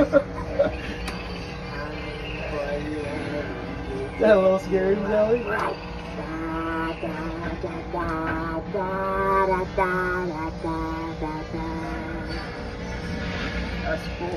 Is that a little scary, Sally? That's cool.